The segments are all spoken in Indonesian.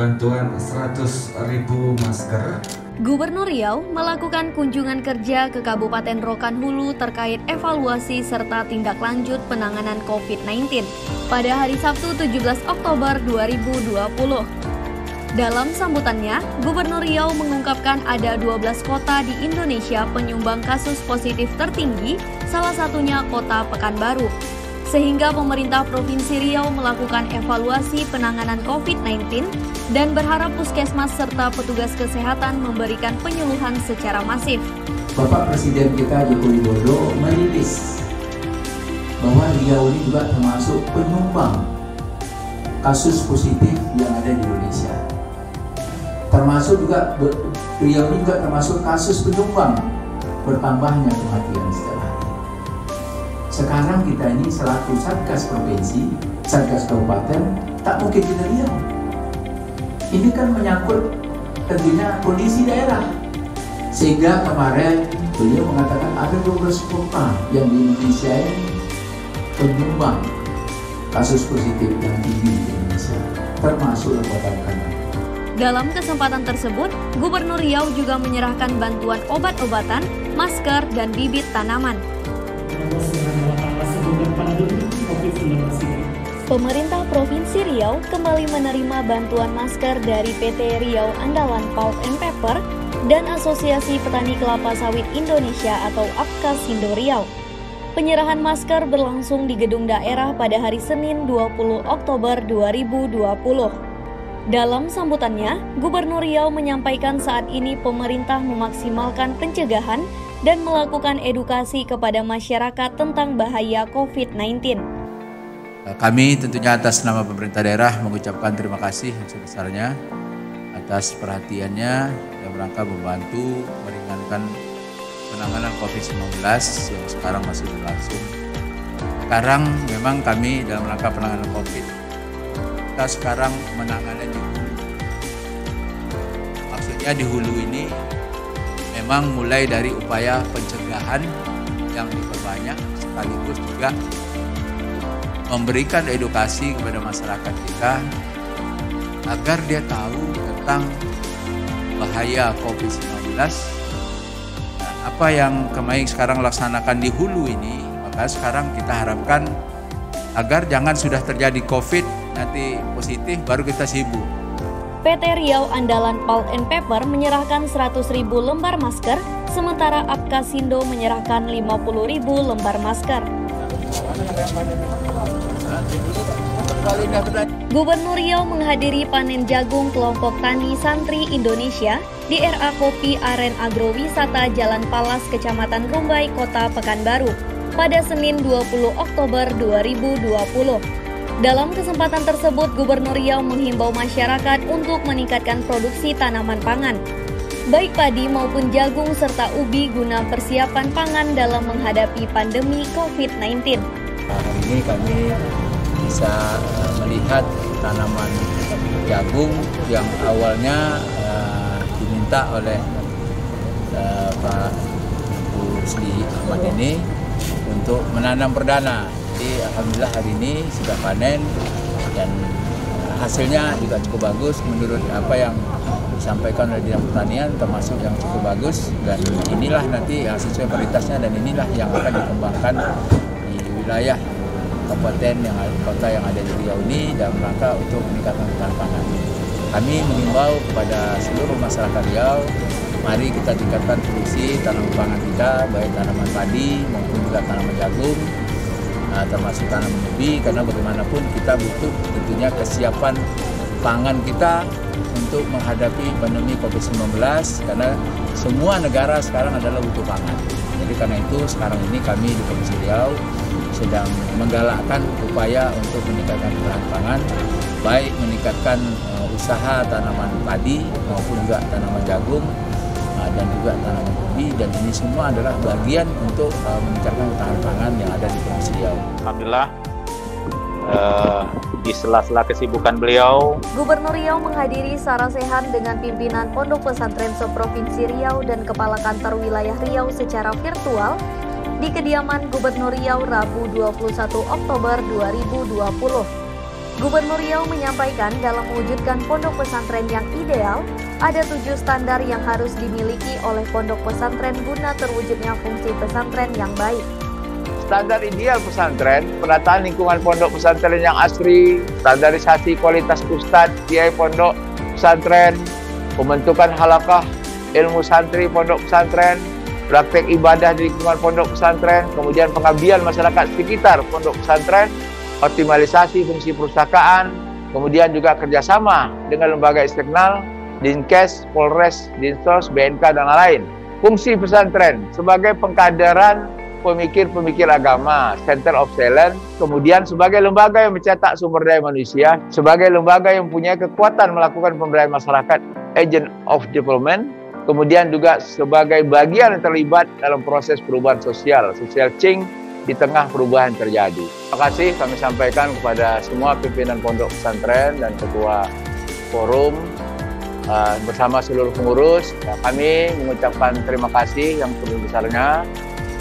bantuan 100 ribu masker Gubernur Riau melakukan kunjungan kerja ke Kabupaten Rokan Hulu terkait evaluasi serta tindak lanjut penanganan COVID-19 pada hari Sabtu 17 Oktober 2020. Dalam sambutannya, Gubernur Riau mengungkapkan ada 12 kota di Indonesia penyumbang kasus positif tertinggi, salah satunya kota Pekanbaru sehingga pemerintah Provinsi Riau melakukan evaluasi penanganan COVID-19 dan berharap puskesmas serta petugas kesehatan memberikan penyuluhan secara masif. Bapak Presiden kita Joko Widodo menitis bahwa Riau ini juga termasuk penyumbang kasus positif yang ada di Indonesia. Termasuk juga Riau ini juga termasuk kasus penyumbang bertambahnya kematian sekarang kita ini selaku Satgas Provinsi, Satgas Kabupaten, tak mungkin kita diam. Ini kan menyangkut tentunya kondisi daerah. Sehingga kemarin beliau mengatakan ada 12 kota yang di Indonesia ini penyumbang kasus positif yang tinggi di Indonesia, termasuk kota Pekanbaru. Dalam kesempatan tersebut, Gubernur Riau juga menyerahkan bantuan obat-obatan, masker, dan bibit tanaman. Pemerintah Provinsi Riau kembali menerima bantuan masker dari PT Riau Andalan Pulp and Paper dan Asosiasi Petani Kelapa Sawit Indonesia atau Sindo Riau. Penyerahan masker berlangsung di gedung daerah pada hari Senin 20 Oktober 2020. Dalam sambutannya, Gubernur Riau menyampaikan saat ini pemerintah memaksimalkan pencegahan dan melakukan edukasi kepada masyarakat tentang bahaya COVID-19. Eh, kami tentunya atas nama pemerintah daerah mengucapkan terima kasih yang sebesarnya atas perhatiannya yang rangka membantu meringankan penanganan COVID-19 yang sekarang masih berlangsung. Sekarang memang kami dalam rangka penanganan COVID. Kita sekarang menangani di hulu. Maksudnya di hulu ini memang mulai dari upaya pencegahan yang diperbanyak sekaligus juga memberikan edukasi kepada masyarakat kita agar dia tahu tentang bahaya COVID-19 apa yang kemarin sekarang laksanakan di hulu ini maka sekarang kita harapkan agar jangan sudah terjadi COVID nanti positif baru kita sibuk PT Riau Andalan Pulp and Paper menyerahkan 100.000 lembar masker, sementara Apkasindo menyerahkan 50.000 lembar masker. Gubernur Riau menghadiri panen jagung kelompok tani santri Indonesia di RA Kopi Aren Agrowisata Jalan Palas, Kecamatan Rumbai, Kota Pekanbaru pada Senin 20 Oktober 2020. Dalam kesempatan tersebut, Gubernur Riau menghimbau masyarakat untuk meningkatkan produksi tanaman pangan, baik padi maupun jagung serta ubi guna persiapan pangan dalam menghadapi pandemi COVID-19. Hari ini kami bisa uh, melihat tanaman jagung yang awalnya uh, diminta oleh uh, Pak Rusli Ahmad ini untuk menanam perdana. Jadi alhamdulillah hari ini sudah panen dan hasilnya juga cukup bagus menurut apa yang disampaikan oleh Dinas Pertanian termasuk yang cukup bagus dan inilah nanti hasil sesuai prioritasnya dan inilah yang akan dikembangkan di wilayah kabupaten yang kota yang ada di Riau ini dalam rangka untuk meningkatkan ketahanan pangan. Kami mengimbau kepada seluruh masyarakat Riau, mari kita tingkatkan produksi tanaman pangan kita, baik tanaman padi maupun juga tanaman jagung, nah, termasuk tanaman ubi, karena bagaimanapun kita butuh tentunya kesiapan pangan kita untuk menghadapi pandemi COVID-19 karena semua negara sekarang adalah butuh pangan. Jadi karena itu sekarang ini kami di Provinsi Riau sedang menggalakkan upaya untuk meningkatkan ketahanan pangan, baik meningkatkan uh, usaha tanaman padi maupun juga tanaman jagung uh, dan juga tanaman ubi dan ini semua adalah bagian untuk uh, meningkatkan ketahanan pangan yang ada di Provinsi Riau. Alhamdulillah uh, di sela-sela kesibukan beliau. Gubernur Riau menghadiri sarasehan dengan pimpinan Pondok Pesantren Seprovinsi Riau dan Kepala Kantor Wilayah Riau secara virtual di kediaman Gubernur Riau Rabu 21 Oktober 2020. Gubernur Riau menyampaikan dalam mewujudkan pondok pesantren yang ideal, ada tujuh standar yang harus dimiliki oleh pondok pesantren guna terwujudnya fungsi pesantren yang baik. Standar ideal pesantren, penataan lingkungan pondok pesantren yang asri, standarisasi kualitas ustadz, kiai pondok pesantren, pembentukan halakah ilmu santri pondok pesantren, praktek ibadah di lingkungan pondok pesantren, kemudian pengabdian masyarakat sekitar pondok pesantren, optimalisasi fungsi perpustakaan, kemudian juga kerjasama dengan lembaga eksternal, Dinkes, Polres, Dinsos, BNK, dan lain-lain. Fungsi pesantren sebagai pengkaderan pemikir-pemikir agama, Center of Talent, kemudian sebagai lembaga yang mencetak sumber daya manusia, sebagai lembaga yang punya kekuatan melakukan pemberdayaan masyarakat, agent of development, kemudian juga sebagai bagian yang terlibat dalam proses perubahan sosial, social change di tengah perubahan terjadi. Terima kasih kami sampaikan kepada semua pimpinan pondok pesantren dan ketua forum uh, bersama seluruh pengurus. Ya, kami mengucapkan terima kasih yang sebesar-besarnya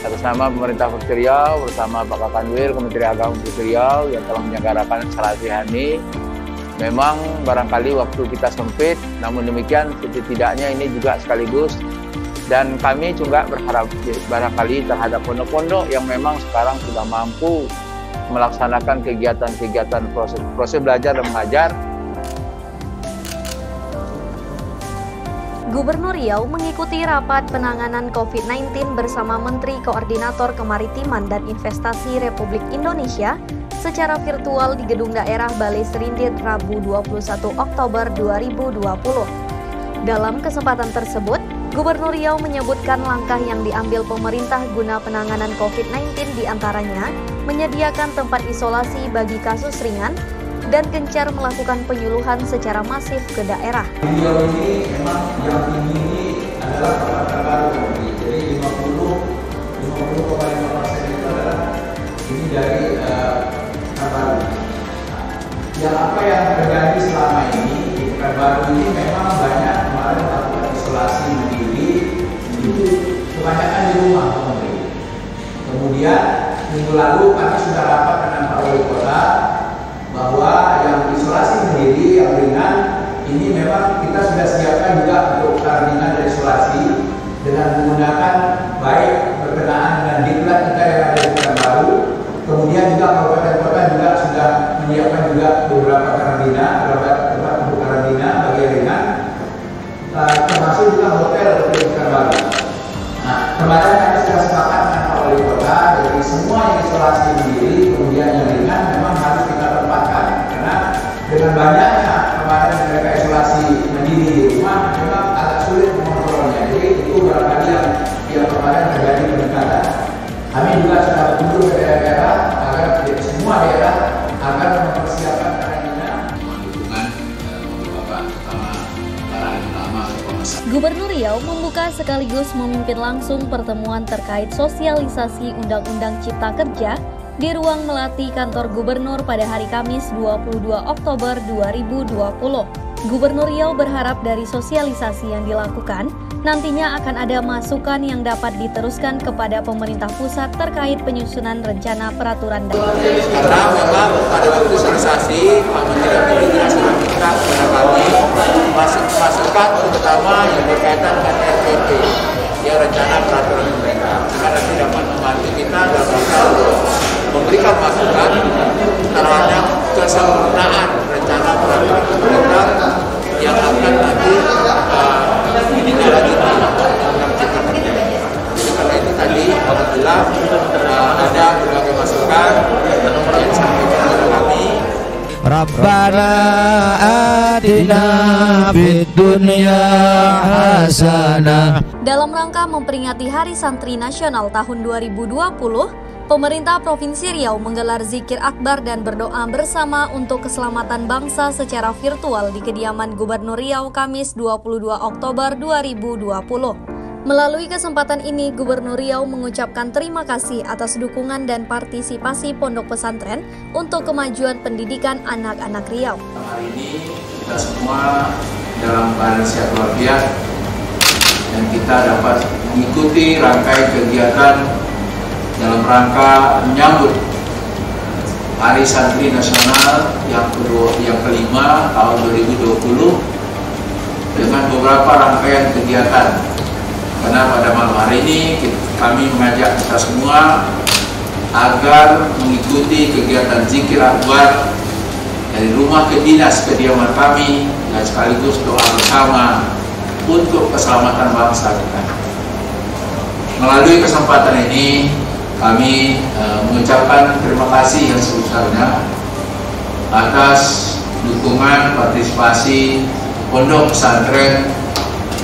atas nama pemerintah Provinsi Riau bersama Pak Kakanwil Kementerian Agama Provinsi Riau yang telah menyelenggarakan salat ini. Memang barangkali waktu kita sempit, namun demikian setidaknya ini juga sekaligus dan kami juga berharap barangkali terhadap pondok-pondok yang memang sekarang sudah mampu melaksanakan kegiatan-kegiatan proses, proses belajar dan mengajar. Gubernur Riau mengikuti rapat penanganan COVID-19 bersama Menteri Koordinator Kemaritiman dan Investasi Republik Indonesia secara virtual di Gedung Daerah Balai Serindit Rabu 21 Oktober 2020. Dalam kesempatan tersebut, Gubernur Riau menyebutkan langkah yang diambil pemerintah guna penanganan COVID-19 di antaranya menyediakan tempat isolasi bagi kasus ringan dan gencar melakukan penyuluhan secara masif ke daerah. Beliau ini memang yang tinggi ini adalah kota baru jadi 50 50,5 persen itu adalah ini dari uh, baru. Yang apa yang terjadi selama ini di baru ini memang banyak kemarin melakukan isolasi mandiri itu kebanyakan di rumah Kemudian minggu lalu kami sudah rapat dengan Pak Wali Kota bahwa yang isolasi sendiri yang ringan ini memang kita sudah siapkan juga menyiapkan juga beberapa karantina beberapa tempat untuk karantina bagi ringan. Uh, termasuk juga hotel untuk baru. Nah kemarin kami sudah sepakat dengan Pak Wali Kota jadi semua yang isolasi sendiri kemudian yang ringan memang harus kita tempatkan karena dengan banyaknya kemarin mereka isolasi mandiri di rumah memang agak sulit mengontrolnya. Jadi itu barangkali Gubernur Riau membuka sekaligus memimpin langsung pertemuan terkait sosialisasi Undang-Undang Cipta Kerja di ruang melati kantor gubernur pada hari Kamis 22 Oktober 2020. Gubernur Riau berharap dari sosialisasi yang dilakukan, nantinya akan ada masukan yang dapat diteruskan kepada pemerintah pusat terkait penyusunan rencana peraturan daerah. Karena memang pada waktu sosialisasi Pak Menteri ini sudah minta kepada kami masuk masukan terutama yang berkaitan dengan RPP yang rencana peraturan pemerintah karena tidak membantu kita dalam memberikan masukan terhadap kesempurnaan rencana peraturan pemerintah yang akan nanti ditindaklanjuti dalam cipta kerja. Jadi karena itu tadi alhamdulillah ada berbagai masukan yang disampaikan oleh kami Rabbana atina fid dunya hasanah Dalam rangka memperingati Hari Santri Nasional tahun 2020, Pemerintah Provinsi Riau menggelar zikir akbar dan berdoa bersama untuk keselamatan bangsa secara virtual di kediaman Gubernur Riau Kamis 22 Oktober 2020. Melalui kesempatan ini, Gubernur Riau mengucapkan terima kasih atas dukungan dan partisipasi pondok pesantren untuk kemajuan pendidikan anak-anak Riau. hari ini kita semua dalam keadaan sehat walafiat dan kita dapat mengikuti rangkaian kegiatan dalam rangka menyambut Hari Santri Nasional yang kedua, yang kelima tahun 2020 dengan beberapa rangkaian kegiatan. Karena pada malam hari ini kami mengajak kita semua agar mengikuti kegiatan zikir akbar dari rumah ke dinas kediaman kami dan sekaligus doa bersama untuk keselamatan bangsa kita. Melalui kesempatan ini kami uh, mengucapkan terima kasih yang sebesarnya atas dukungan partisipasi pondok pesantren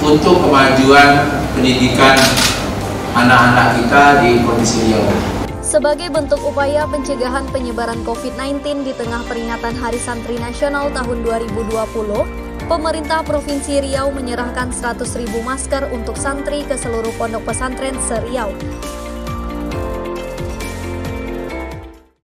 untuk kemajuan pendidikan anak-anak kita di Provinsi Riau. Sebagai bentuk upaya pencegahan penyebaran COVID-19 di tengah peringatan Hari Santri Nasional tahun 2020, pemerintah Provinsi Riau menyerahkan 100.000 masker untuk santri ke seluruh pondok pesantren se-Riau.